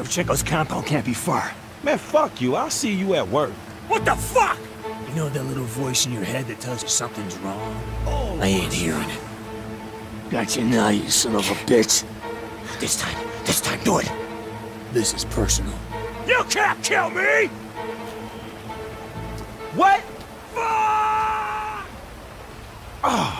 Kravchenko's compound can't be far. Man, fuck you. I'll see you at work. What the fuck? You know that little voice in your head that tells you something's wrong? Oh, I ain't hearing it. Gotcha now, you son of a bitch. This time, this time, do it. This is personal. You can't kill me! What? Fuck! Oh.